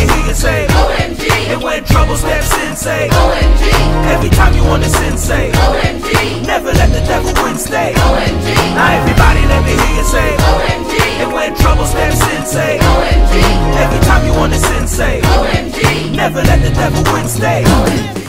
money, hear you say OMG. And when trouble steps in, say OMG. Every time you want to sin, say OMG. Never let the devil win, stay OMG. Now everybody, let me hear you say OMG. And when trouble steps in, say OMG. Every time you want to sin, say OMG. Never let the devil win, stay OMG.